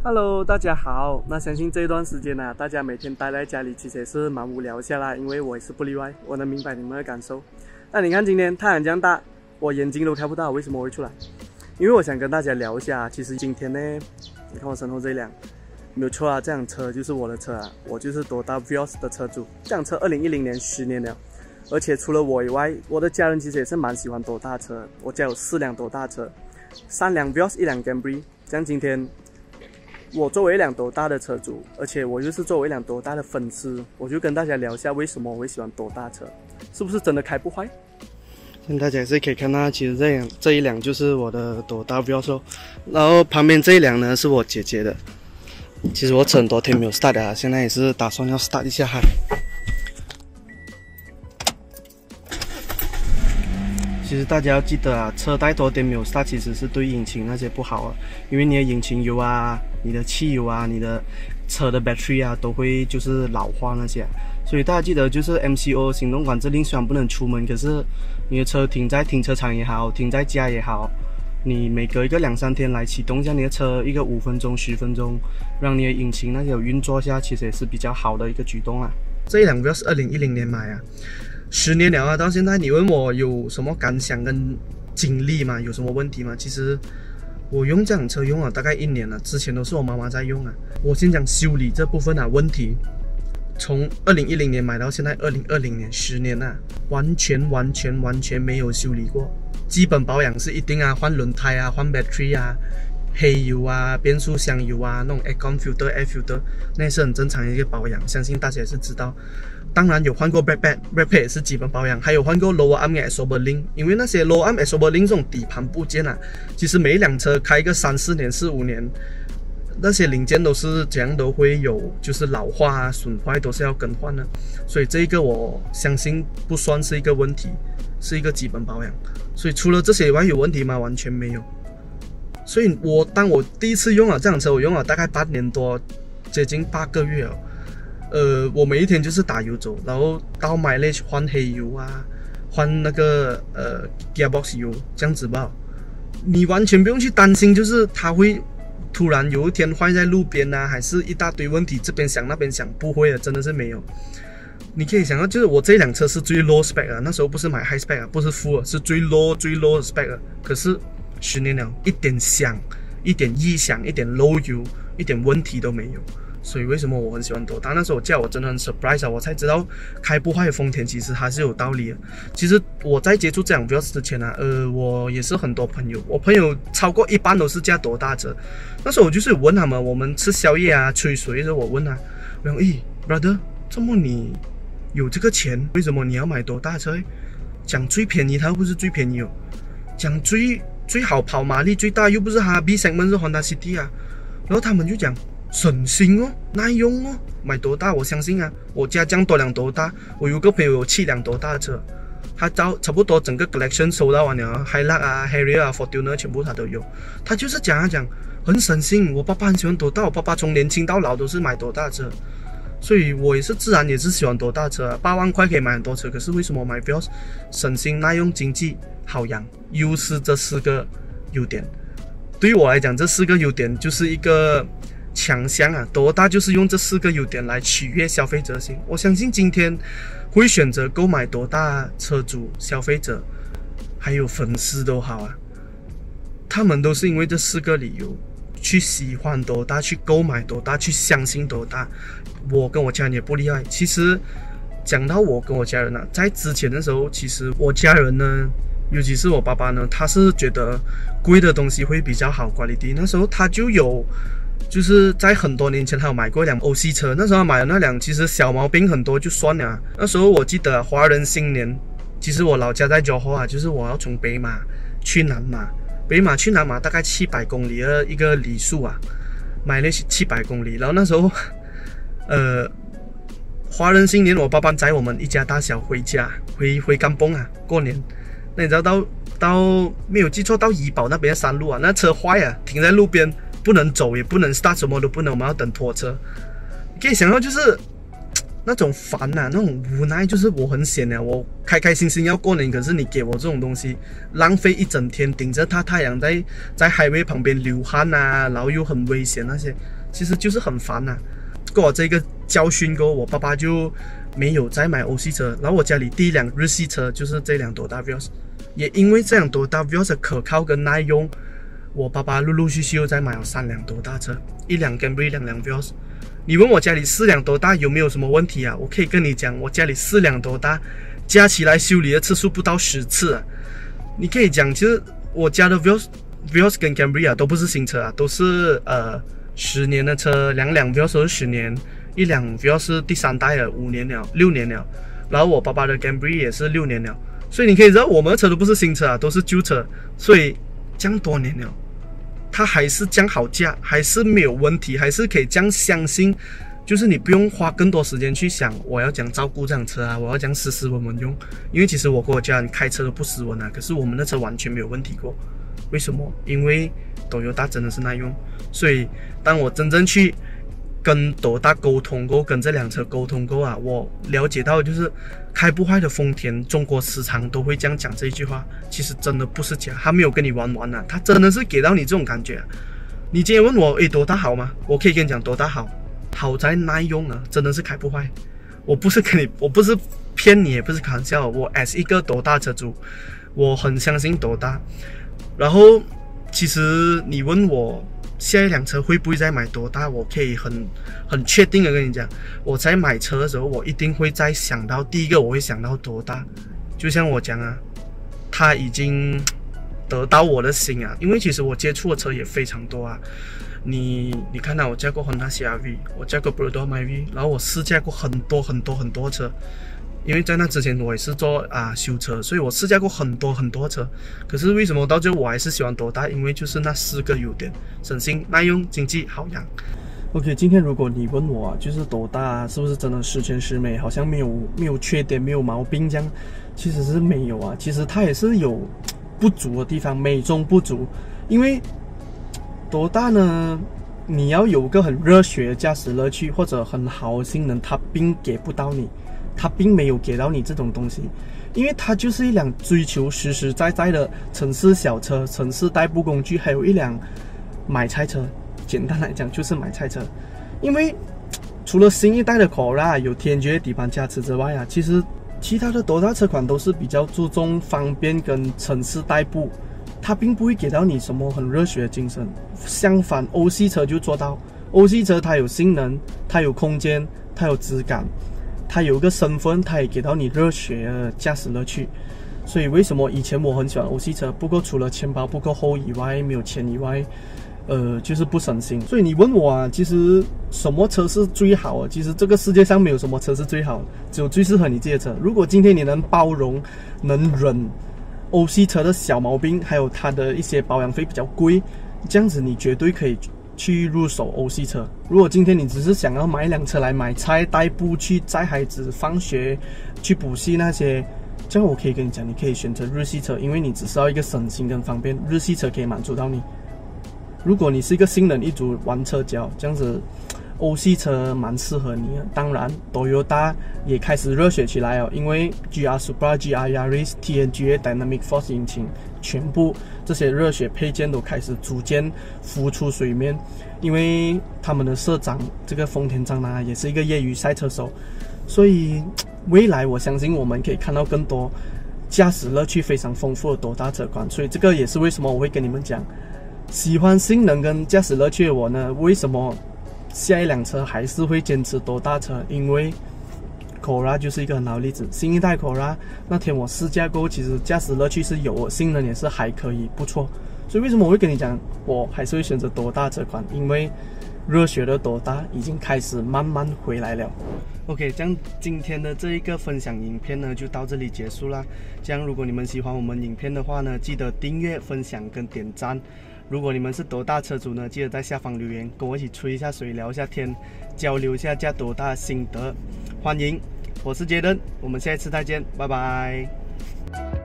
Hello，大家好。那相信这一段时间呢、大家每天待在家里，其实也是蛮无聊下啦，因为我也是不例外，我能明白你们的感受。那你看今天太阳这样大，我眼睛都开不到，为什么会出来？因为我想跟大家聊一下，其实今天呢，你看我身后这辆，没有错啊，这辆车就是我的车啊，我就是多大 Vios 的车主。这辆车二零一零年十年了，而且除了我以外，我的家人其实也是蛮喜欢多大车。我家有四辆多大车，三辆 Vios，一辆 Camry。像今天我作为一辆多大的车主，而且我又是作为一辆多大的粉丝，我就跟大家聊一下为什么我会喜欢多大车，是不是真的开不坏？现在大家也是可以看到，其实这辆这一辆就是我的多大 v i o 然后旁边这一辆呢是我姐姐的。其实我车很多天没有 start 啊，现在也是打算要 start 一下哈。其实大家要记得啊，车太多天没有 start，其实是对引擎那些不好啊，因为你的引擎油啊、你的汽油啊、你的车的 battery 啊都会就是老化那些。所以大家记得，就是 MCO 行动管制令虽然不能出门，可是你的车停在停车场也好，停在家也好，你每隔一个两三天来启动一下你的车，一个五分钟、十分钟，让你的引擎那些有运作下，其实也是比较好的一个举动啊。这一辆是二零一零年买啊，十年了啊，到现在你问我有什么感想跟经历吗？有什么问题吗？其实我用这辆车用了大概一年了，之前都是我妈妈在用啊。我先讲修理这部分啊，问题。从二零一零年买到现在二零二零年，十年了，完全完全完全没有修理过。基本保养是一定啊，换轮胎啊，换 battery 啊，黑油啊，变速箱油啊，那种 aircon filter、air filter，那是很正常的一个保养，相信大家也是知道。当然有换过 brake pad，brake pad 也是基本保养，还有换过 lower arm a s o b e r link，因为那些 lower arm a s o b e r link 这种底盘部件啊，其实每一辆车开个三四年、四五年。那些零件都是怎样都会有，就是老化啊、损坏都是要更换的，所以这个我相信不算是一个问题，是一个基本保养。所以除了这些以外有问题吗？完全没有。所以我当我第一次用了这辆车，我用了大概八年多，接近八个月了。呃，我每一天就是打油走，然后到买那换黑油啊，换那个呃 gearbox 油这样子吧。你完全不用去担心，就是它会。突然有一天坏在路边呐，还是一大堆问题，这边想那边想，不会的，真的是没有。你可以想到，就是我这辆车是最 low spec 啊，那时候不是买 high spec 啊，不是 full，是最 low 最 low spec 啊。可是十年了，一点响，一点异响，一点 low 油，一点问题都没有。所以为什么我很喜欢多大？那时候我叫我真的很 surprise 啊，我才知道开不坏的丰田其实还是有道理的。其实我在接触这辆 Vios 之前呢，呃，我也是很多朋友，我朋友超过一半都是驾多大车。那时候我就是问他们，我们吃宵夜啊、吹水的时候，我问他，我说：“咦，brother，这么你有这个钱，为什么你要买多大车？讲最便宜，它又不是最便宜哦。讲最最好跑马力最大，又不是哈 B segment 是 Honda City 啊。然后他们就讲。”省心哦，耐用哦，买多大？我相信啊，我家这样多辆多大，我有个朋友有七辆多大的车，他到差不多整个 collection 收到完了 h i g h l a 啊，Harrier 啊，Fortuner 全部他都有。他就是讲啊讲，很省心。我爸爸很喜欢多大，我爸爸从年轻到老都是买多大车，所以我也是自然也是喜欢多大车。八万块可以买很多车，可是为什么买不要省心、耐用、经济、好养？优势这四个优点，对于我来讲，这四个优点就是一个。强项啊，多大就是用这四个优点来取悦消费者心。我相信今天会选择购买多大车主、消费者，还有粉丝都好啊，他们都是因为这四个理由去喜欢多大、去购买多大、去相信多大。我跟我家人也不例外。其实讲到我跟我家人呢，在之前的时候，其实我家人呢，尤其是我爸爸呢，他是觉得贵的东西会比较好，管理低。那时候他就有。就是在很多年前，他有买过一辆欧系车。那时候买的那辆，其实小毛病很多就算了。那时候我记得华人新年，其实我老家在九华啊，就是我要从北马去南马，北马去南马大概七百公里的一个里数啊，买了七百公里。然后那时候，呃，华人新年，我爸爸载我们一家大小回家，回回甘崩啊，过年。那你知道到到没有记错，到怡保那边山路啊，那车坏啊，停在路边。不能走，也不能 start，什么都不能，我们要等拖车。你可以想到，就是那种烦呐、那种无奈，就是我很闲啊，我开开心心要过年，可是你给我这种东西，浪费一整天，顶着大太阳在在海威旁边流汗呐、然后又很危险那些，其实就是很烦呐、过我这个教训过后，我爸爸就没有再买欧系车，然后我家里第一辆日系车就是这辆多大 Vios，也因为这辆多大 Vios 的可靠跟耐用，我爸爸陆陆续续又再买了三辆多大车，一辆 Camry，两辆 Vios。你问我家里四辆多大有没有什么问题啊？我可以跟你讲，我家里四辆多大加起来修理的次数不到十次啊。你可以讲，其实我家的 Vios、Vios 跟 Camry 啊都不是新车啊，都是呃十年的车，两辆 Vios 是十年，一辆 Vios 是第三代了，五年了，六年了。然后我爸爸的 Camry 也是六年了，所以你可以知道我们的车都不是新车啊，都是旧车，所以这样多年了。它还是降好价，还是没有问题，还是可以降相信，就是你不用花更多时间去想我要讲照顾这辆车啊，我要讲斯斯文文用，因为其实我跟我家人开车都不斯文啊，可是我们的车完全没有问题过，为什么？因为斗油大真的是耐用，所以当我真正去跟斗大沟通过，跟这辆车沟通过啊，我了解到就是开不坏的丰田，中国时常都会这样讲这一句话，其实真的不是假，他没有跟你玩玩啊，他真的是给到你这种感觉、你今天问我，诶，多大好吗？我可以跟你讲多大好，好在耐用啊，真的是开不坏。我不是跟你，我不是骗你，也不是开玩笑，我 as 一个多大车主，我很相信多大。然后，其实你问我下一辆车会不会再买多大，我可以很很确定的跟你讲，我在买车的时候，我一定会再想到第一个，我会想到多大。就像我讲啊，他已经得到我的心啊，因为其实我接触的车也非常多啊。你你看到我驾过 Honda CR-V，我驾过 b r u d o m y V，然后我试驾过很多很多很多车。因为在那之前我也是做啊修车，所以我试驾过很多很多车。可是为什么到最后我还是喜欢多大？因为就是那四个优点：省心、耐用、经济、好养。OK，今天如果你问我，就是多大是不是真的十全十美？好像没有没有缺点，没有毛病这样，其实是没有啊。其实它也是有不足的地方，美中不足。因为多大呢？你要有个很热血的驾驶乐趣，或者很好的性能，它并给不到你。它并没有给到你这种东西，因为它就是一辆追求实实在在的城市小车、城市代步工具，还有一辆买菜车。简单来讲，就是买菜车。因为除了新一代的 Corolla 有天爵底盘加持之外啊，其实其他的多大车款都是比较注重方便跟城市代步，它并不会给到你什么很热血的精神。相反，欧系车就做到，欧系车它有性能，它有空间，它有质感。它有一个身份，它也给到你热血的驾驶乐趣，所以为什么以前我很喜欢欧系车？不过除了钱包不够厚以外，没有钱以外，呃，就是不省心。所以你问我啊，其实什么车是最好啊？其实这个世界上没有什么车是最好，只有最适合你这些车。如果今天你能包容、能忍欧系车的小毛病，还有它的一些保养费比较贵，这样子你绝对可以。去入手欧系车。如果今天你只是想要买一辆车来买菜、代步去载孩子放学、去补习那些，这样我可以跟你讲，你可以选择日系车，因为你只需要一个省心跟方便，日系车可以满足到你。如果你是一个新人一族玩车脚，这样子欧系车蛮适合你的。当然，Toyota 也开始热血起来哦，因为 GR Supra、GR Yaris、TNGA Dynamic Force 引擎。全部这些热血配件都开始逐渐浮出水面，因为他们的社长这个丰田章男也是一个业余赛车手，所以未来我相信我们可以看到更多驾驶乐趣非常丰富的多大车款。所以这个也是为什么我会跟你们讲，喜欢性能跟驾驶乐趣的我呢，为什么下一辆车还是会坚持多大车？因为 Cora 就是一个很好的例子，新一代 Cora 那天我试驾过，其实驾驶乐趣是有，性能也是还可以，不错。所以为什么我会跟你讲，我还是会选择多大这款？因为热血的多大已经开始慢慢回来了。OK，这样今天的这一个分享影片呢，就到这里结束啦。这样如果你们喜欢我们影片的话呢，记得订阅、分享跟点赞。如果你们是多大车主呢，记得在下方留言，跟我一起吹一下水，聊一下天，交流一下驾多大心得。欢迎，我是杰登，我们下一次再见，拜拜。